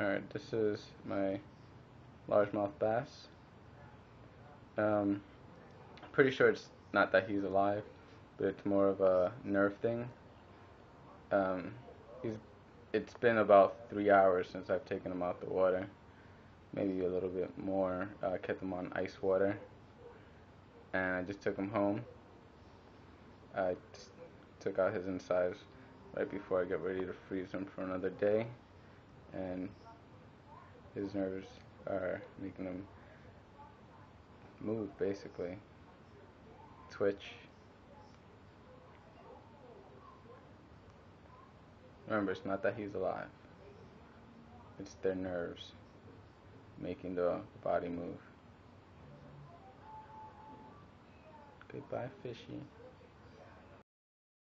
Alright, this is my largemouth bass. Um, pretty sure it's not that he's alive, but it's more of a nerve thing. Um, he's, it's been about three hours since I've taken him out the water, maybe a little bit more. I uh, kept him on ice water, and I just took him home. I took out his insides right before I get ready to freeze him for another day, and his nerves are making him move basically. Twitch. Remember it's not that he's alive. It's their nerves making the body move. Goodbye fishy